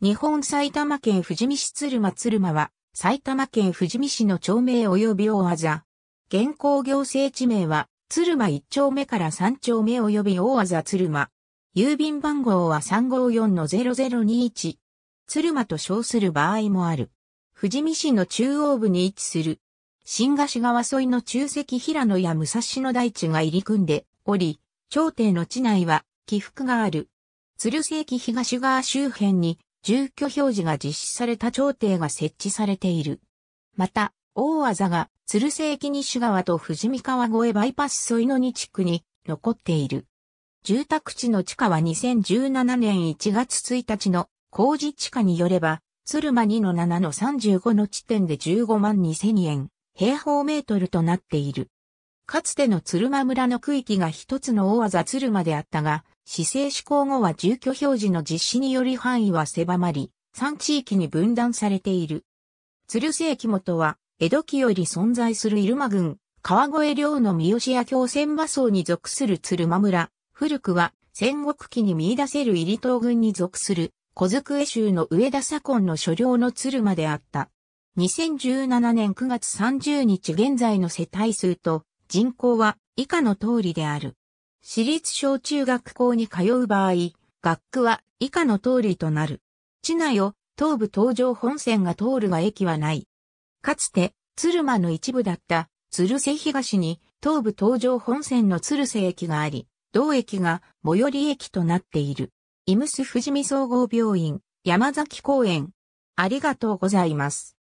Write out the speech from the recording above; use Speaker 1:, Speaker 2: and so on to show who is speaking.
Speaker 1: 日本埼玉県富士見市鶴間鶴間は、埼玉県富士見市の町名及び大技。現行行政地名は、鶴間1丁目から3丁目及び大技鶴間。郵便番号は354-0021。鶴間と称する場合もある。富士見市の中央部に位置する。新河岸川沿いの中石平野や武蔵野大地が入り組んでおり、朝廷の地内は起伏がある。鶴世紀東側周辺に住居表示が実施された朝廷が設置されている。また、大技が鶴世紀西川と富士見川越バイパス沿いの2地区に残っている。住宅地の地価は2017年1月1日の工事地価によれば、鶴間2の7の35の地点で15万2000円、平方メートルとなっている。かつての鶴間村の区域が一つの大技鶴間であったが、市政施行後は住居表示の実施により範囲は狭まり、3地域に分断されている。鶴世紀元は、江戸期より存在する入間郡、川越領の三好屋京千馬荘に属する鶴間村。古くは、戦国期に見出せる入東郡に属する、小机州の上田左近の所領の鶴間であった。2017年9月30日現在の世帯数と人口は以下の通りである。私立小中学校に通う場合、学区は以下の通りとなる。地内を東武東上本線が通るが駅はない。かつて、鶴間の一部だった鶴瀬東に東武東上本線の鶴瀬駅があり、同駅が最寄り駅となっている。イムス富士見総合病院、山崎公園。ありがとうございます。